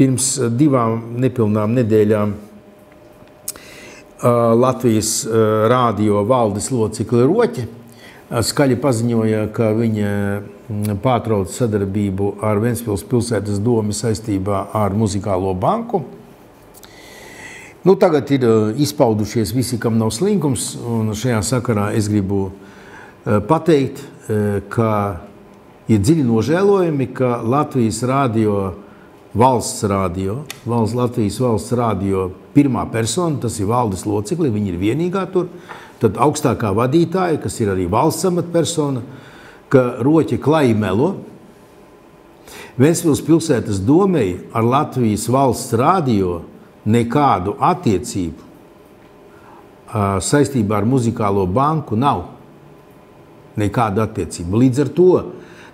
pirms divām nepilnām nedēļām Latvijas rādio valdes locekli Roķi skaļi paziņoja, ka viņa pārtrauc sadarbību ar Ventspils pilsētas domu saistībā ar muzikālo banku. Nu, tagad ir izpaudušies visi, kam nav slinkums, un šajā sakarā es gribu pateikt, ka ir dziļi nožēlojami, ka Latvijas rādio valsts rādio, valsts, Latvijas valsts rādio pirmā persona, tas ir valdes locekli, viņa ir vienīgā tur, tad augstākā vadītāja, kas ir arī valsts amatpersona, ka roķi klai melo. Ventspils pilsētas domei ar Latvijas valsts rādio nekādu attiecību saistībā ar muzikālo banku nav. Nekādu attiecību. Līdz ar to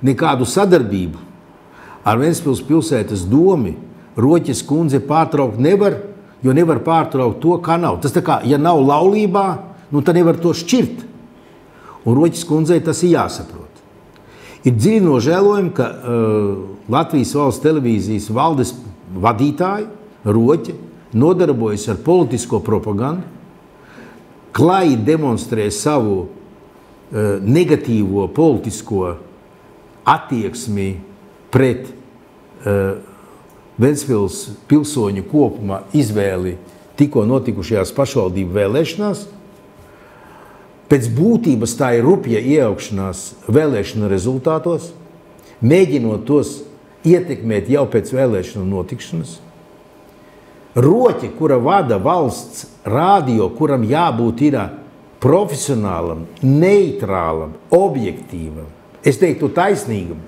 nekādu sadarbību ar Ventspils pilsētas domi Roķis kundze pārtraukt nevar, jo nevar pārtraukt to, kā nav. Tas tā kā, ja nav laulībā, nu tad nevar to šķirt. Un Roķis kundzei tas ir jāsaprot. Ir dziļi nožēlojami, ka uh, Latvijas valsts televīzijas valdes vadītāji, Roķi, nodarbojas ar politisko propagandu, klāji demonstrē savu uh, negatīvo politisko attieksmi pret Ventspils pilsoņu kopuma izvēli tikko notikušajās pašvaldību vēlēšanās. Pēc būtības tā ir rupja iejaukšanās vēlēšanu rezultātos, mēģinot tos ietekmēt jau pēc vēlēšanu notikšanas. Roķi, kura vada valsts rādio, kuram jābūt ir profesionālam, neitrālam, objektīvam, es teiktu taisnīgam,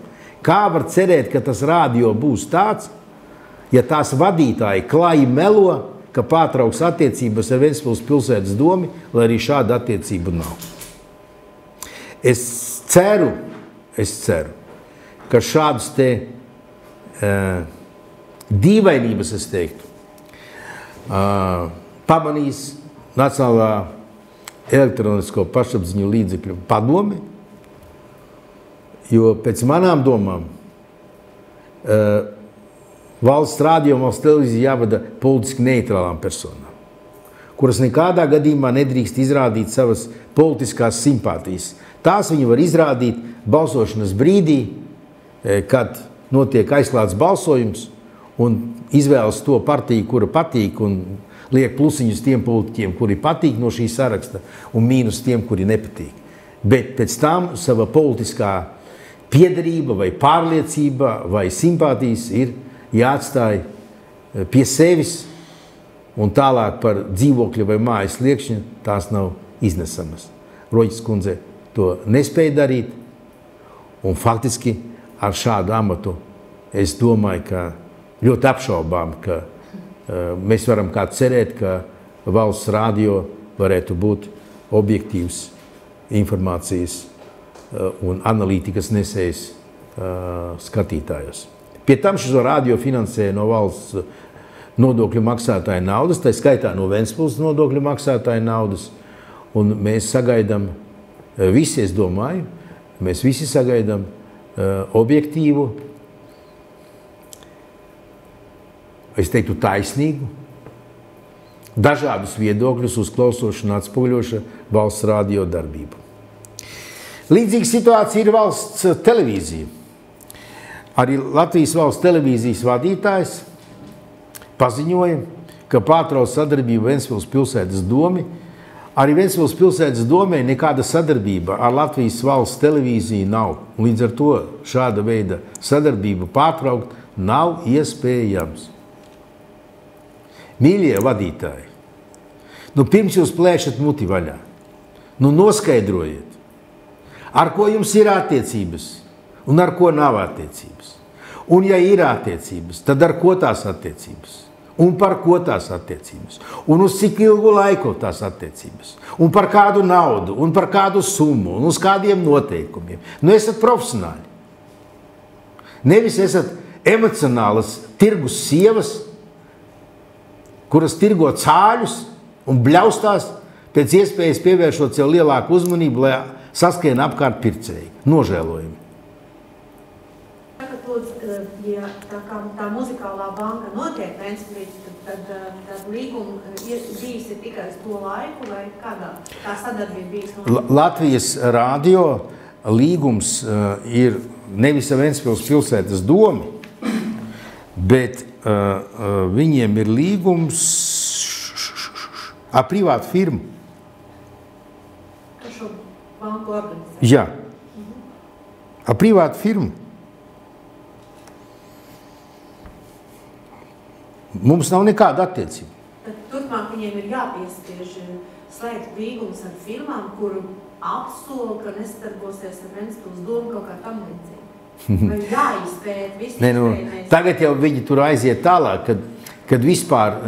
Kā var cerēt, ka tas rādio būs tāds, ja tās vadītāji klāji melo, ka pārtrauks attiecības ar Ventspils pilsētas domu, lai arī šāda attiecība nav. Es ceru, es ceru, ka šādas te uh, dīvainības, es teiktu, uh, pamanīs Nacionālā elektronisko pašapziņu līdzekļu padome, Jo pēc manām domām uh, valsts rādio un valsts televīzija jāvada politiski neitrālām personām, kuras nekādā gadījumā nedrīkst izrādīt savas politiskās simpātijas. Tās viņi var izrādīt balsošanas brīdī, kad notiek aizklāts balsojums un izvēlas to partiju, kura patīk un liek plusiņus tiem politiķiem, kuri patīk no šī saraksta un mīnus tiem, kuri nepatīk. Bet pēc tam sava politiskā piederība, vai pārliecība, vai simpātijas ir jāatstāj eh, pie sevis, un tālāk par dzīvokļa vai mājas liekšņu tās nav iznesamas. Roģis kundze to nespēja darīt, un faktiski ar šādu amatu es domāju, ka ļoti apšaubām, ka uh, mēs varam kā cerēt, ka valsts rādio varētu būt objektīvs informācijas un analītikas nesējs uh, skatītājus. Pie tam šo radio finansē no valsts nodokļu maksātāja naudas, tā skaitā no Ventspils nodokļu maksātāja naudas, un mēs sagaidām visi, es domāju, mēs visi sagaidām objektīvu, es teiktu taisnīgu, dažādus viedokļus uzklausošu un atspoguļošu valsts radio darbību. Līdzīga situācija ir valsts televīzija. Arī Latvijas valsts televīzijas vadītājs paziņoja, ka pārtrauc sadarbību Ventspils pilsētas domi. Arī Ventspils pilsētas domē nekāda sadarbība ar Latvijas valsts televīziju nav. Līdz ar to šāda veida sadarbību pārtraukt nav iespējams. Mīļie vadītāji, nu pirms jūs plēšat muti vaļā, nu noskaidrojiet, ar ko jums ir attiecības un ar ko nav attiecības. Un, ja ir attiecības, tad ar ko tās attiecības? Un par ko tās attiecības? Un uz cik ilgu laiku tās attiecības? Un par kādu naudu, un par kādu summu, un uz kādiem noteikumiem? Nu, esat profesionāļi. Nevis esat emocionālas tirgus sievas, kuras tirgo cāļus un bļaustās, pēc iespējas pievēršot sev lielāku uzmanību, lai saskriena apkārt pircēji. Nožēlojami. Lūdzu, ja tā, kā, tā muzikālā banka notiek Ventspilī, tad, tad, tad līguma bijis ir tikai uz to laiku, vai kādā tā sadarbība bijis? No... Latvijas rādio līgums uh, ir nevis ar Ventspils pilsētas domu, bet uh, uh, viņiem ir līgums ar privātu firmu. Organizāciju? Jā. Ar privātu firmu. Mums nav nekāda attiecība. Tad turpmāk viņiem ir jāpiespiež slēgt līgumus ar firmām, kuru apsola, ka nesatarbosies ar Ventspils domu kaut kā tam līdzīgi. Jāizpēt visu ne, nu, Tagad jau viņi tur aiziet tālāk, kad, kad vispār,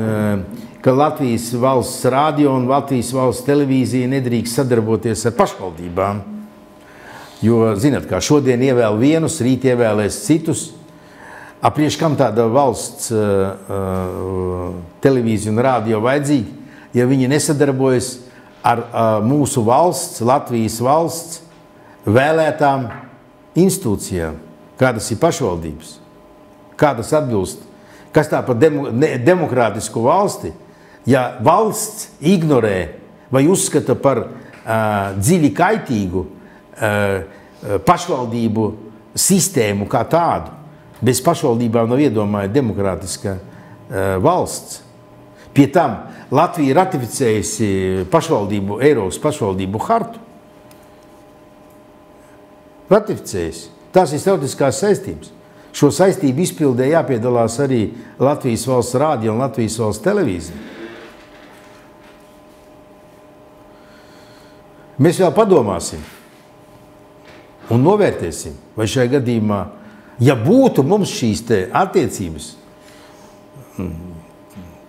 ka Latvijas valsts radio un Latvijas valsts televīzija nedrīkst sadarboties ar pašvaldībām. Jo, zināt, kā šodien ievēl vienus, rīt ievēlēs citus. Aprieš kam tāda valsts uh, uh, televīzija un rādio vajadzīga, ja viņi nesadarbojas ar uh, mūsu valsts, Latvijas valsts vēlētām institūcijām, kādas ir pašvaldības, kādas atbilst, kas tā par demo, ne, demokrātisku valsti, ja valsts ignorē vai uzskata par uh, dziļi kaitīgu uh, pašvaldību sistēmu kā tādu, Bez pašvaldībām nav iedomājama demokrātiska uh, valsts. Pie tam Latvija ratificējusi pašvaldību, Eiropas pašvaldību hartu. Ratificējusi. Tās ir starptautiskās saistības. Šo saistību izpildē jāpiedalās arī Latvijas valsts rādio un Latvijas valsts televīzija. Mēs vēl padomāsim un novērtēsim, vai šajā gadījumā ja būtu mums šīs attiecības,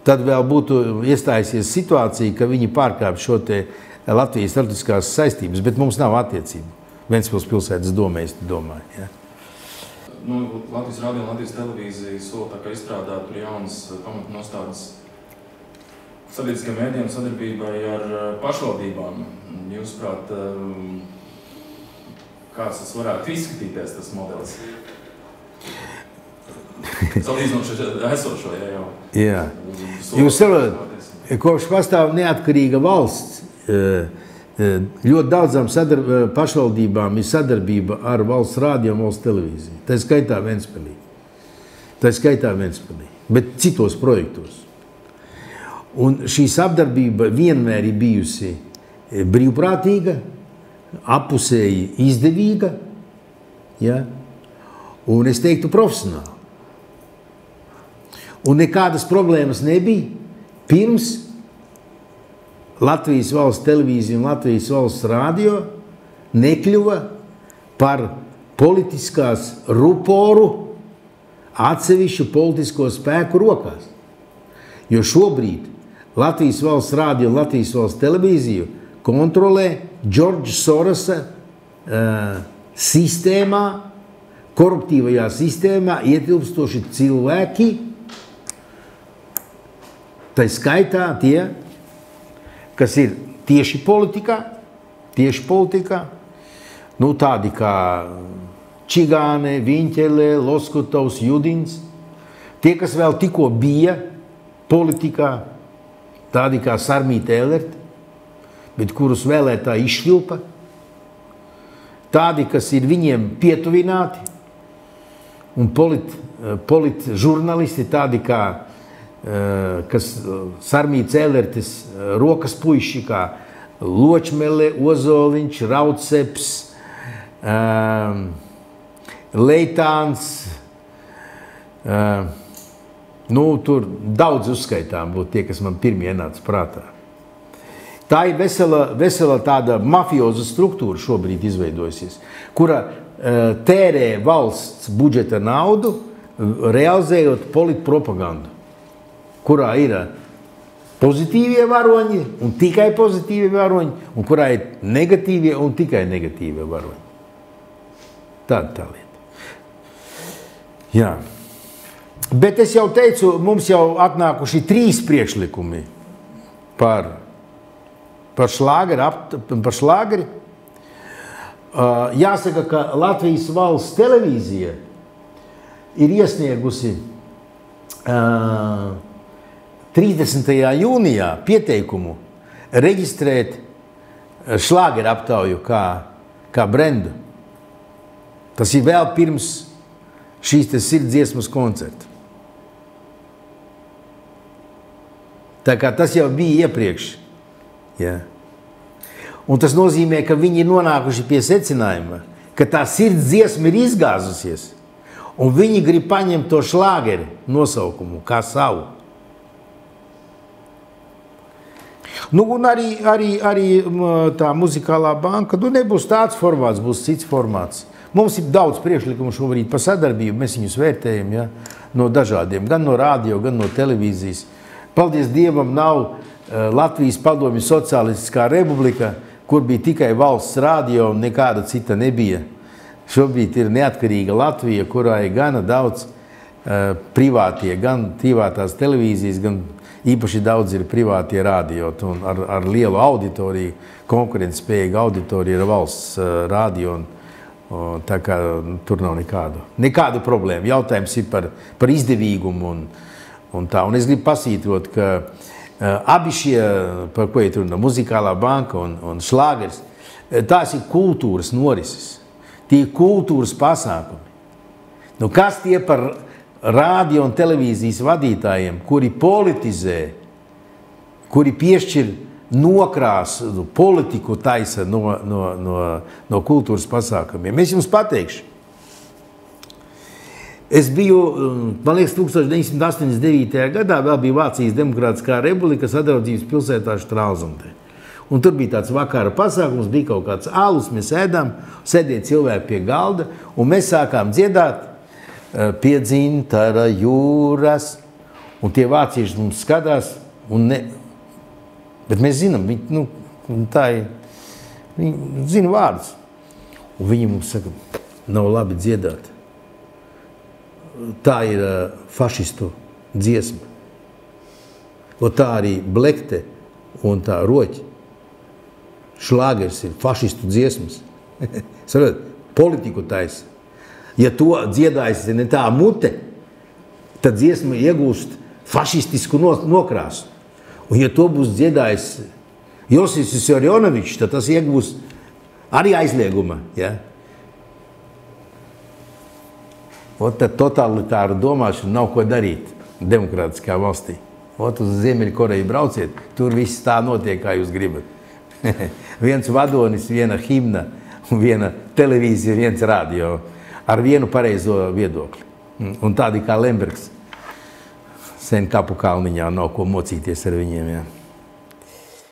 tad vēl būtu iestājusies situācija, ka viņi pārkāpj šo Latvijas starptautiskās saistības, bet mums nav attiecību. Ventspils pilsētas domē, es domāju. Ja. Nu, Latvijas radio un Latvijas televīzija sola izstrādāt tur jaunas pamatnostādes sabiedriskajiem mēdījiem sadarbībai ar eh, pašvaldībām. Jūsuprāt, eh, kāds tas varētu izskatīties, tas modelis? Salīdzinoši ar esošo, ja jau. Jā. Jūs saprotat, kopš pastāv neatkarīga valsts, eh, ļoti daudzām pašvaldībām ir sadarbība ar valsts rādio un valsts televīziju. Tā skaitā Ventspilī. Tā skaitā Ventspilī, bet citos projektos. Un šī sadarbība vienmēr ir bijusi brīvprātīga, apusēji izdevīga, ja? un es teiktu profesionāli. Un nekādas problēmas nebija pirms Latvijas valsts televīzija un Latvijas valsts radio nekļuva par politiskās ruporu atsevišķu politisko spēku rokās. Jo šobrīd Latvijas valsts rādio un Latvijas valsts televīziju kontrolē Džordža Sorosa uh, sistēmā, koruptīvajā sistēmā ietilpstoši cilvēki, Tā skaitā tie, kas ir tieši politikā, tieši politikā, nu, tādi kā Čigāne, Viņķele, Loskutovs, Judins, tie, kas vēl tikko bija politikā, tādi kā Sarmīta Elert, bet kurus vēlētāji izšvilpa, tādi, kas ir viņiem pietuvināti, un polit, polit žurnālisti, tādi kā Eh, kas eh, Sarmīts Elertis, eh, rokas puiši kā Ločmele, Ozoliņš, Rauceps, Leitāns, nu, tur daudz uzskaitām būtu tie, kas man pirmie ienāca prātā. Tā ir vesela, vesela tāda mafioza struktūra šobrīd izveidojusies, kura tērē valsts budžeta naudu, realizējot politpropagandu kurā ir eh, pozitīvie varoņi un tikai pozitīvie varoņi, un kurā ir negatīvie un tikai negatīvie varoņi. Tāda tā lieta. Jā. Bet es jau teicu, mums jau atnākuši trīs priekšlikumi par, par šlāgeri. Ap, par šlāgeri. Uh, jāsaka, ka Latvijas valsts televīzija ir iesniegusi uh, 30. jūnijā pieteikumu reģistrēt šlāgeru aptauju kā, kā brendu. Tas ir vēl pirms šīs sirdsdziesmas koncerta. Tā kā tas jau bija iepriekš. Ja. Un tas nozīmē, ka viņi ir nonākuši pie secinājuma, ka tā sirds dziesma ir izgāzusies, un viņi grib paņemt to šlāgeri nosaukumu kā savu. Nu, un arī, arī, arī tā muzikālā banka nu, nebūs tāds formāts, būs cits formāts. Mums ir daudz priekšlikumu šobrīd par sadarbību. Mēs viņus vērtējam ja, no dažādiem, gan no radio, gan no televīzijas. Paldies Dievam, nav uh, Latvijas Padomju Socialistiskā republika, kur bija tikai valsts radio un nekāda cita nebija. Šobrīd ir neatkarīga Latvija, kurā ir gana daudz uh, privātie, gan privātās televīzijas, gan īpaši daudz ir privātie radio un ar, ar lielu auditoriju, konkurētspējīgu auditoriju ir valsts uh, radio. Un, un, tā kā tur nav nekādu, nekādu problēmu. Jautājums ir par, par izdevīgumu un, un tā. Un es gribu pasītrot, ka uh, abi šie, par ko ir runa, muzikālā banka un, un šlāgers, tās ir kultūras norises. Tie ir kultūras pasākumi. Nu, kas tie par radio un televīzijas vadītājiem, kuri politizē, kuri piešķir nokrāsu, politiku taisa no, no, no, no kultūras pasākumiem. Es jums pateikšu. Es biju, man liekas, 1989. gadā vēl bija Vācijas Demokrātiskā republika sadraudzības pilsētā Štrāzundē. Un tur bija tāds vakara pasākums, bija kaut kāds alus, mēs ēdām, sēdēja cilvēki pie galda, un mēs sākām dziedāt Eh, pie dzintara jūras, un tie vācieši mums skatās, un ne, bet mēs zinām, viņi, nu, tā ir, viņi zina vārdus, un viņi mums saka, nav labi dziedāt. Tā ir uh, fašistu dziesma. Un tā arī blekte un tā roķi. Šlāgers ir fašistu dziesmas. Sarat, politiku taisa. Ja to dziedājas ne tā mute, tad dziesma iegūst fašistisku nokrāsu. Un ja to būs dziedājis Josifs Jorjonovičs, tad tas iegūs arī aizlieguma. Ja? Ot, tad totalitāru domāšanu nav ko darīt demokrātiskā valstī. Ot, uz Ziemeļkoreju brauciet, tur viss tā notiek, kā jūs gribat. viens vadonis, viena himna, viena televīzija, viens radio ar vienu pareizo viedokli. Un tādi kā Lembergs sen kapu kalniņā nav ko mocīties ar viņiem. Jā.